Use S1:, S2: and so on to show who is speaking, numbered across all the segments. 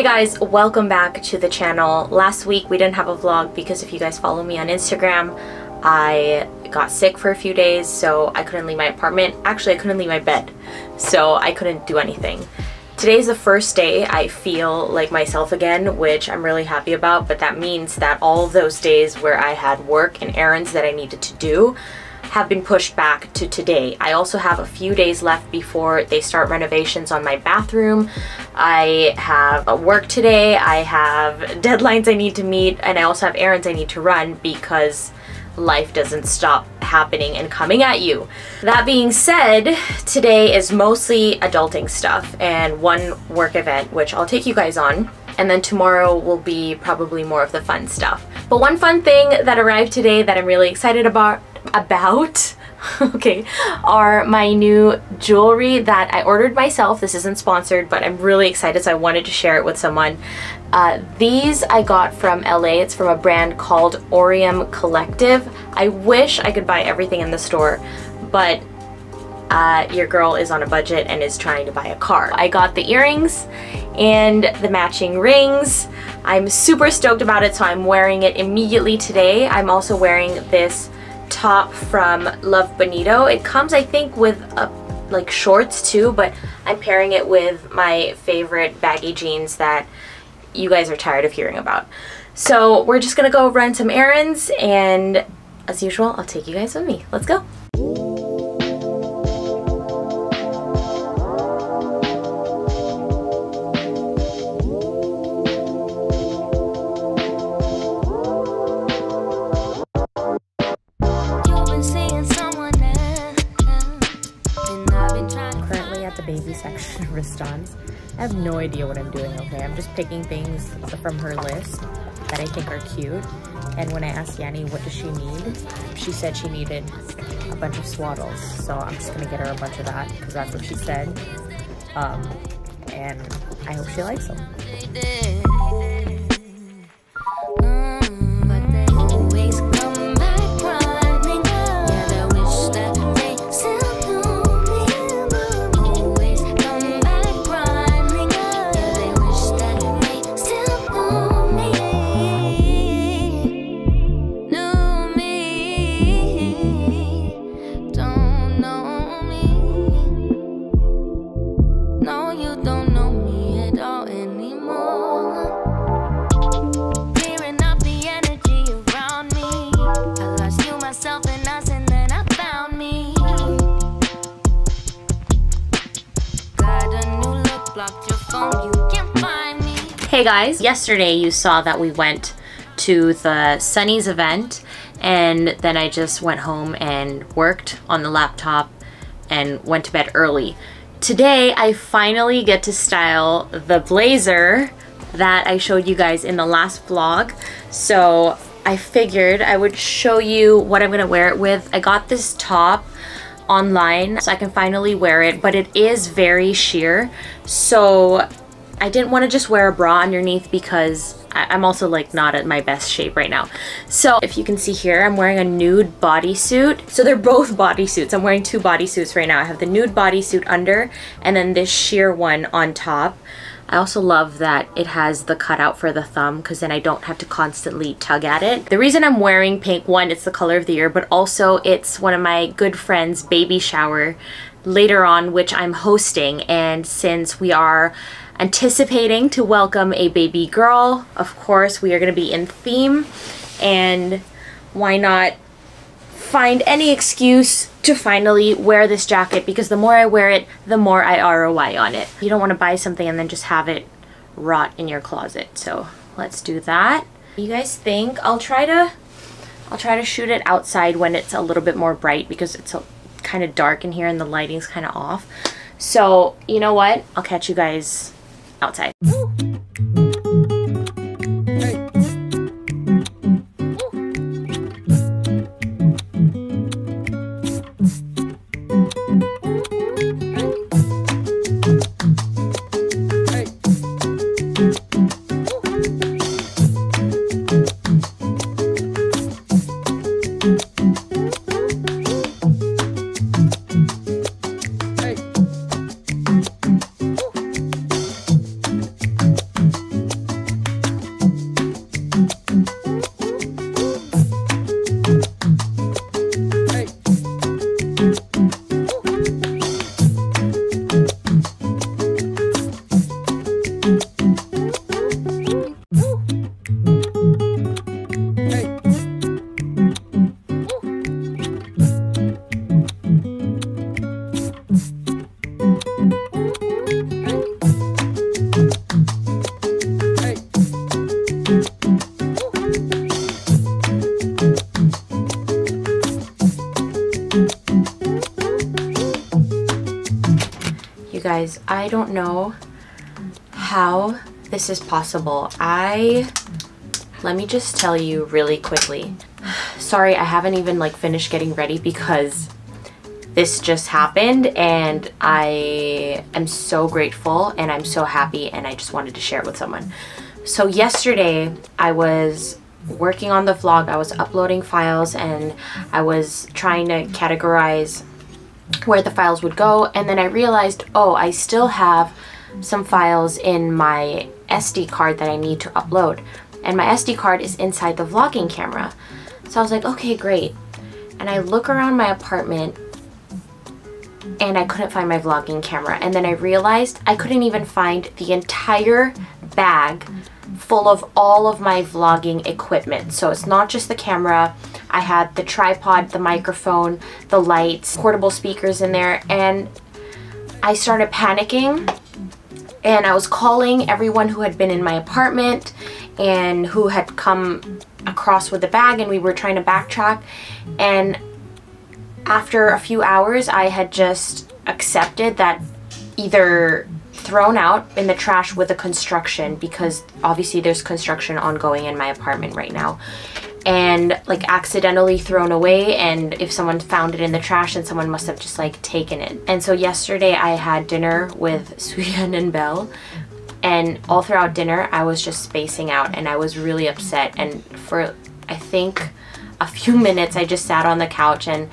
S1: Hey guys, welcome back to the channel. Last week we didn't have a vlog because if you guys follow me on Instagram, I got sick for a few days so I couldn't leave my apartment. Actually, I couldn't leave my bed, so I couldn't do anything. Today is the first day I feel like myself again, which I'm really happy about, but that means that all those days where I had work and errands that I needed to do have been pushed back to today. I also have a few days left before they start renovations on my bathroom. I have work today, I have deadlines I need to meet, and I also have errands I need to run because life doesn't stop happening and coming at you. That being said, today is mostly adulting stuff and one work event, which I'll take you guys on. And then tomorrow will be probably more of the fun stuff. But one fun thing that arrived today that I'm really excited about about okay are my new jewelry that I ordered myself this isn't sponsored but I'm really excited so I wanted to share it with someone uh, these I got from LA it's from a brand called Aureum Collective I wish I could buy everything in the store but uh, your girl is on a budget and is trying to buy a car. I got the earrings and the matching rings. I'm super stoked about it so I'm wearing it immediately today. I'm also wearing this top from Love Bonito. It comes, I think, with a, like shorts too, but I'm pairing it with my favorite baggy jeans that you guys are tired of hearing about. So we're just gonna go run some errands and as usual, I'll take you guys with me. Let's go. I have no idea what I'm doing, okay? I'm just picking things from her list that I think are cute. And when I asked Yanni what does she need, she said she needed a bunch of swaddles. So I'm just gonna get her a bunch of that because that's what she said. Um, and I hope she likes them. Hey guys, yesterday you saw that we went to the Sunny's event and then I just went home and worked on the laptop and went to bed early. Today I finally get to style the blazer that I showed you guys in the last vlog. So I figured I would show you what I'm gonna wear it with. I got this top online so I can finally wear it but it is very sheer so I didn't want to just wear a bra underneath because I'm also like not at my best shape right now. So if you can see here, I'm wearing a nude bodysuit. So they're both bodysuits. I'm wearing two bodysuits right now. I have the nude bodysuit under and then this sheer one on top. I also love that it has the cutout for the thumb because then I don't have to constantly tug at it. The reason I'm wearing pink, one, it's the color of the year, but also it's one of my good friends' baby shower later on, which I'm hosting. And since we are anticipating to welcome a baby girl. Of course, we are going to be in theme, and why not find any excuse to finally wear this jacket because the more I wear it, the more I ROI on it. You don't want to buy something and then just have it rot in your closet. So let's do that. You guys think I'll try to I'll try to shoot it outside when it's a little bit more bright because it's kind of dark in here and the lighting's kind of off. So, you know what? I'll catch you guys outside. I don't know how this is possible. I, let me just tell you really quickly. Sorry, I haven't even like finished getting ready because this just happened and I am so grateful and I'm so happy and I just wanted to share it with someone. So yesterday I was working on the vlog. I was uploading files and I was trying to categorize where the files would go and then I realized, oh, I still have some files in my SD card that I need to upload. And my SD card is inside the vlogging camera. So I was like, okay, great. And I look around my apartment and I couldn't find my vlogging camera. And then I realized I couldn't even find the entire bag full of all of my vlogging equipment. So it's not just the camera. I had the tripod, the microphone, the lights, portable speakers in there. And I started panicking and I was calling everyone who had been in my apartment and who had come across with the bag and we were trying to backtrack and after a few hours I had just accepted that either thrown out in the trash with the construction because obviously there's construction ongoing in my apartment right now and like accidentally thrown away and if someone found it in the trash then someone must have just like taken it. And so yesterday I had dinner with Suyan and Belle and all throughout dinner I was just spacing out and I was really upset. And for I think a few minutes I just sat on the couch and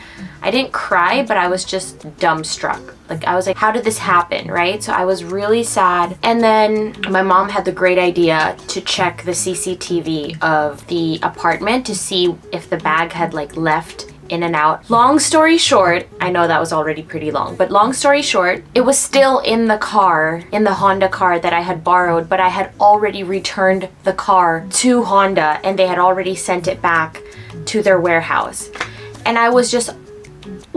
S1: I didn't cry, but I was just dumbstruck. Like I was like, how did this happen, right? So I was really sad. And then my mom had the great idea to check the CCTV of the apartment to see if the bag had like left in and out. Long story short, I know that was already pretty long, but long story short, it was still in the car, in the Honda car that I had borrowed, but I had already returned the car to Honda and they had already sent it back to their warehouse. And I was just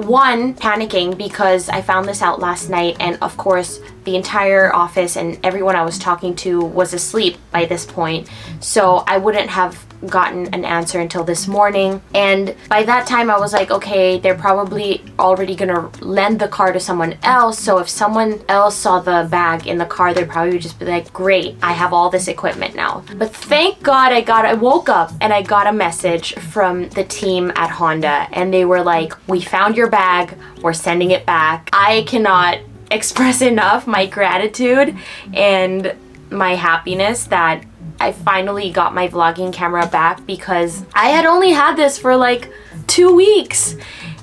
S1: one, panicking because I found this out last night and of course the entire office and everyone I was talking to was asleep by this point. So I wouldn't have gotten an answer until this morning. And by that time I was like, okay, they're probably already gonna lend the car to someone else. So if someone else saw the bag in the car, they'd probably just be like, great, I have all this equipment now. But thank God I got, I woke up and I got a message from the team at Honda and they were like, we found your bag, we're sending it back. I cannot express enough my gratitude and my happiness that I finally got my vlogging camera back because I had only had this for like two weeks.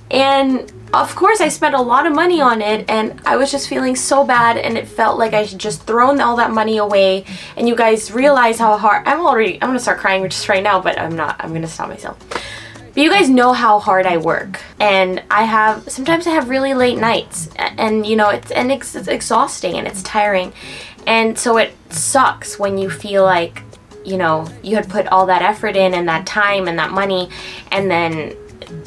S1: And of course I spent a lot of money on it and I was just feeling so bad and it felt like I should just thrown all that money away. And you guys realize how hard I'm already I'm gonna start crying just right now but I'm not I'm gonna stop myself but you guys know how hard I work and I have sometimes I have really late nights and you know it's and it's, it's exhausting and it's tiring and so it sucks when you feel like you know you had put all that effort in and that time and that money and then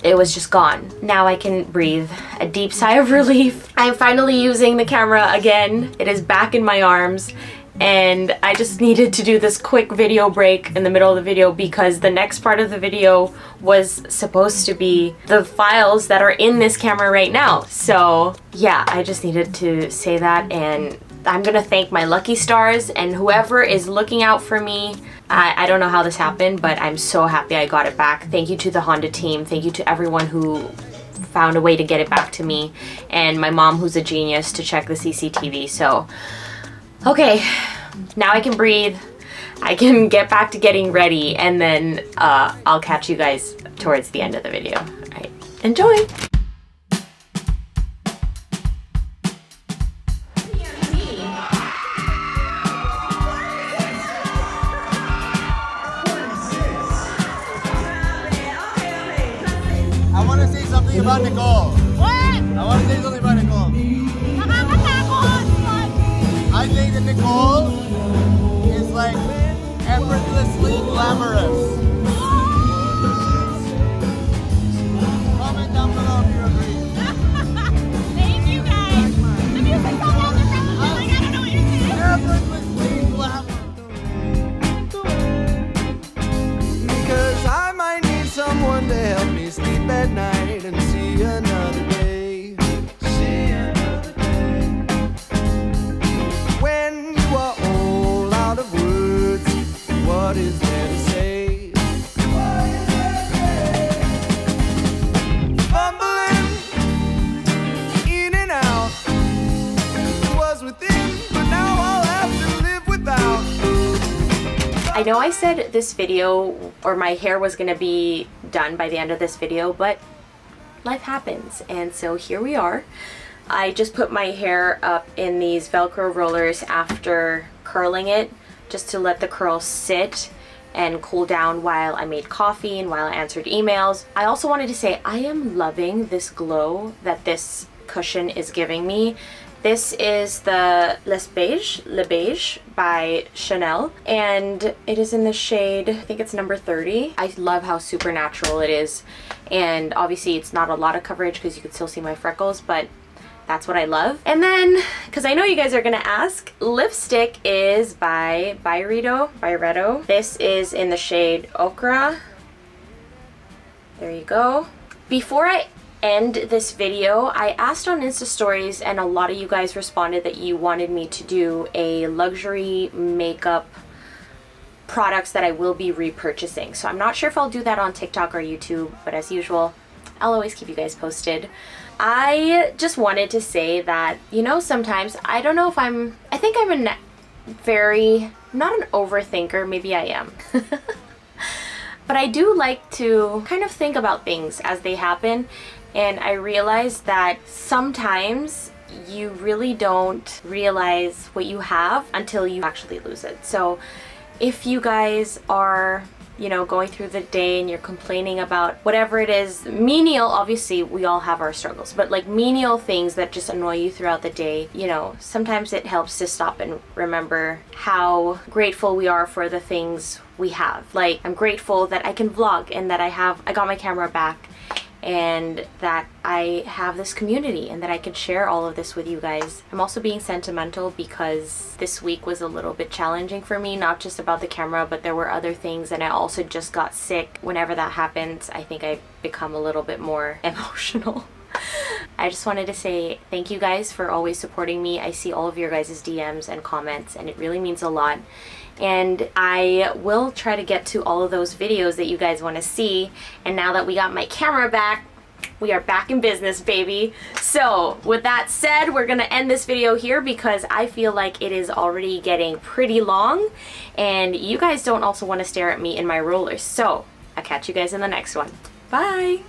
S1: it was just gone. Now I can breathe a deep sigh of relief. I'm finally using the camera again. It is back in my arms and I just needed to do this quick video break in the middle of the video because the next part of the video was supposed to be the files that are in this camera right now. So yeah, I just needed to say that and I'm gonna thank my lucky stars and whoever is looking out for me. I, I don't know how this happened, but I'm so happy I got it back. Thank you to the Honda team. Thank you to everyone who found a way to get it back to me and my mom who's a genius to check the CCTV. So Okay, now I can breathe. I can get back to getting ready and then uh, I'll catch you guys towards the end of the video. All right, enjoy!
S2: I want to say something about Nicole. glamorous. Comment down below if you agree.
S3: Thank you guys. The the. I don't know what you're saying.
S4: Because I might need someone to help me sleep at night and see another day. See another day.
S1: When you are all out of words, what is I said this video or my hair was gonna be done by the end of this video, but life happens. And so here we are. I just put my hair up in these Velcro rollers after curling it just to let the curls sit and cool down while I made coffee and while I answered emails. I also wanted to say I am loving this glow that this cushion is giving me. This is the Les Beige, Le Beige by Chanel and it is in the shade, I think it's number 30. I love how supernatural it is and obviously it's not a lot of coverage because you can still see my freckles but that's what I love. And then, because I know you guys are gonna ask, lipstick is by Byredo, Byredo. This is in the shade Ochre. There you go. Before I end this video, I asked on Insta stories and a lot of you guys responded that you wanted me to do a luxury makeup products that I will be repurchasing. So I'm not sure if I'll do that on TikTok or YouTube, but as usual, I'll always keep you guys posted. I just wanted to say that, you know, sometimes I don't know if I'm, I think I'm a very, not an overthinker, maybe I am. but I do like to kind of think about things as they happen. And I realize that sometimes you really don't realize what you have until you actually lose it. So if you guys are you know, going through the day and you're complaining about whatever it is, menial, obviously we all have our struggles, but like menial things that just annoy you throughout the day, you know, sometimes it helps to stop and remember how grateful we are for the things we have. Like I'm grateful that I can vlog and that I have, I got my camera back and that I have this community and that I can share all of this with you guys. I'm also being sentimental because this week was a little bit challenging for me, not just about the camera, but there were other things and I also just got sick. Whenever that happens, I think I become a little bit more emotional. I just wanted to say thank you guys for always supporting me. I see all of your guys' DMs and comments and it really means a lot. And I will try to get to all of those videos that you guys want to see. And now that we got my camera back we are back in business baby. So with that said we're gonna end this video here because I feel like it is already getting pretty long and you guys don't also want to stare at me in my rollers. So I'll catch you guys in the next one. Bye